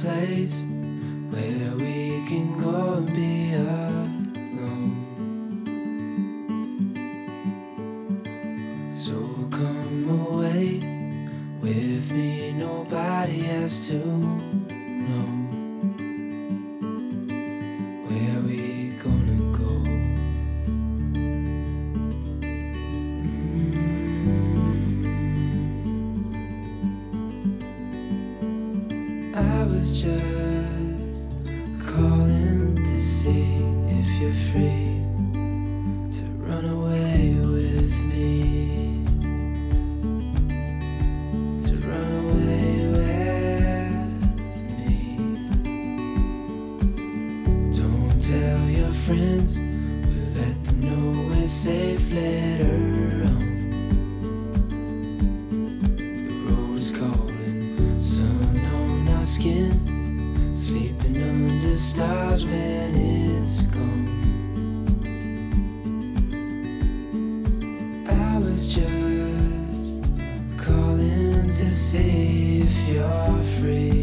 place where we can go and be alone. I was just calling to see if you're free to run away with me. To run away with me. Don't tell your friends, we'll let them know we're safe later stars when it's gone. I was just calling to see if you're free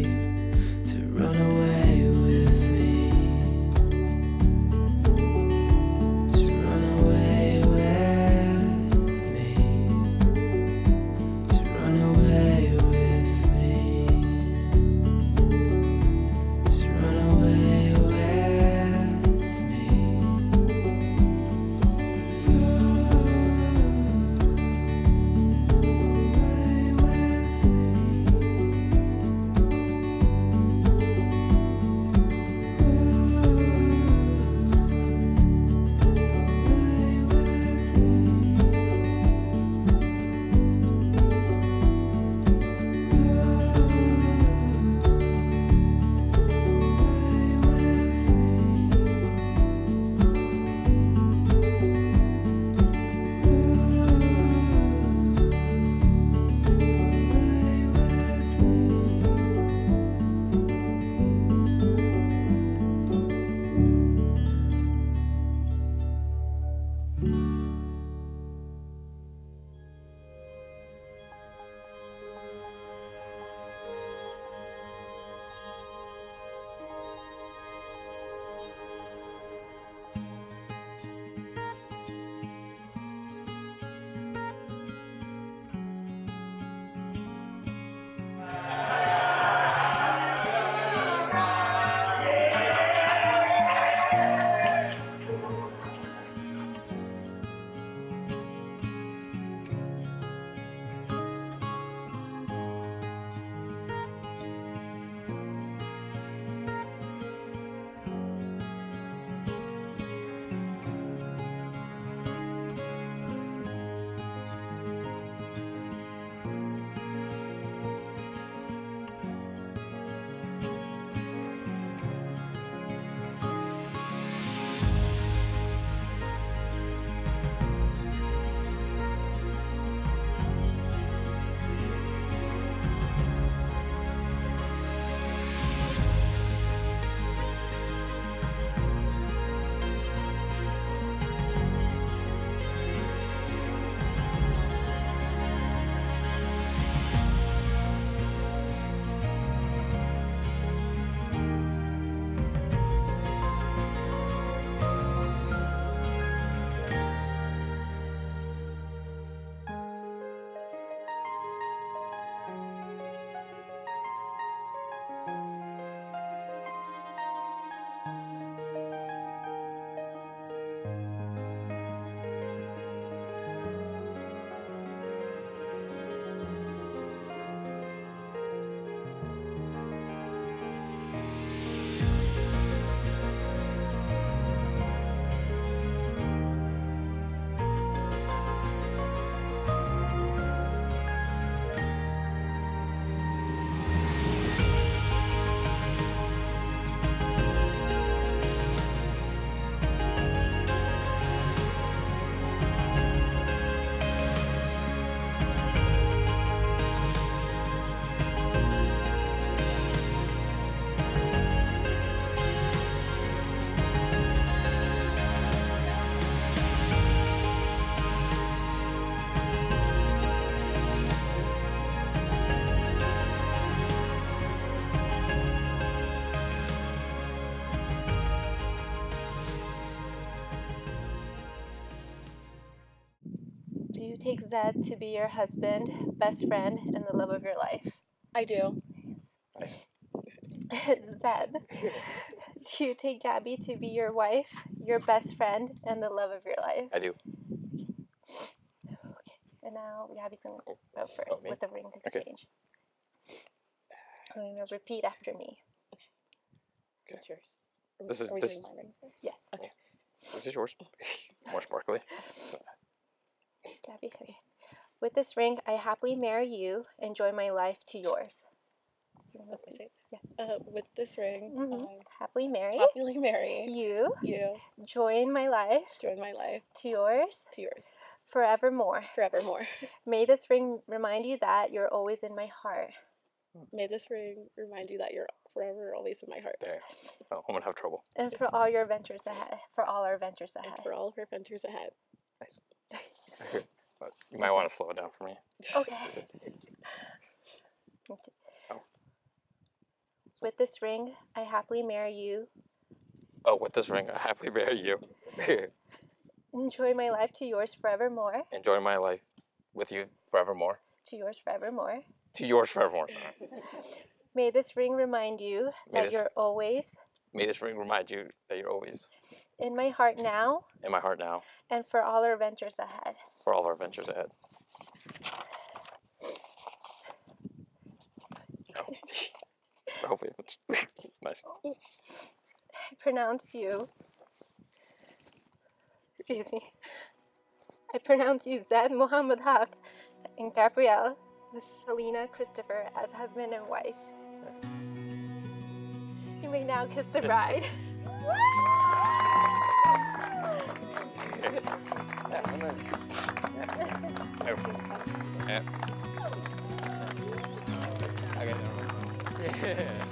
you take Zayd to be your husband, best friend, and the love of your life? I do. Nice. Zayd, do you take Gabby to be your wife, your best friend, and the love of your life? I do. Okay. And now Gabby's going to Oh, go first me? with the ring Okay. exchange. I'm going to repeat after me. It's yours. This is- this doing is- my ring first? Yes. Okay. This is yours. More sparkly. Gabby, okay. With this ring, I happily marry you and join my life to yours. You wanna Let me repeat? say. Uh, with this ring, Mhm. I Happily marry happily marry you, you. join my life Join my life to yours to yours forevermore. forevermore. May this ring remind you that you're always in my heart. May this ring remind you that you're forever always in my heart. There. Oh, I'm gonna have trouble. And for all your ventures ahead. For all our ventures And ahead. for all of our ventures ahead. But you might want to slow it down for me. Okay. Oh. With this ring, I happily marry you. Oh, with this ring, I happily marry you. Enjoy my life to yours forevermore. Enjoy my life with you forevermore. To yours forevermore. To yours forevermore. sorry. May this ring remind you May that this- you're always May this ring remind you that you're always in my heart now in my heart now and for all our ventures ahead. For all of our ventures ahead. Oh. Hopefully, it's nice. I pronounce you. Excuse me. I pronounce you Zayd Muhammad Haq and Gabrielle Selena Christopher as husband and wife. You may now kiss the bride. Yeah, I'm gonna- yeah. Yeah. Okay, never mind. Yeah. Yeah.